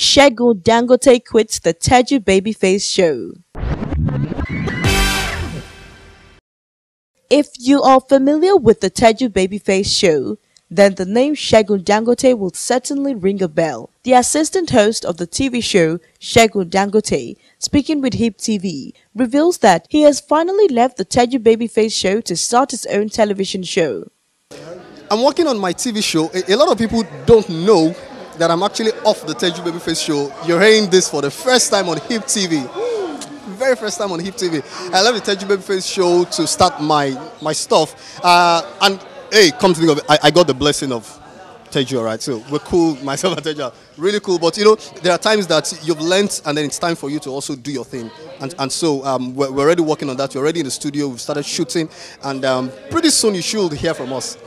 Segun Dangote quits the Teju Babyface show. If you are familiar with the Teju Babyface show, then the name Segun Dangote will certainly ring a bell. The assistant host of the TV show, Segun Dangote, speaking with Hip TV, reveals that he has finally left the Teju Babyface show to start his own television show. I'm working on my TV show. A lot of people don't know that I'm actually off the Teju Babyface show. You're hearing this for the first time on Hip TV. Very first time on Hip TV. I left the Teju Babyface show to start my my stuff. Uh, and hey, come to think of it, I, I got the blessing of Teju, right? So we're cool, myself and Teju, really cool. But you know, there are times that you've learned and then it's time for you to also do your thing. And, and so um, we're, we're already working on that. We're already in the studio. We've started shooting. And um, pretty soon you should hear from us.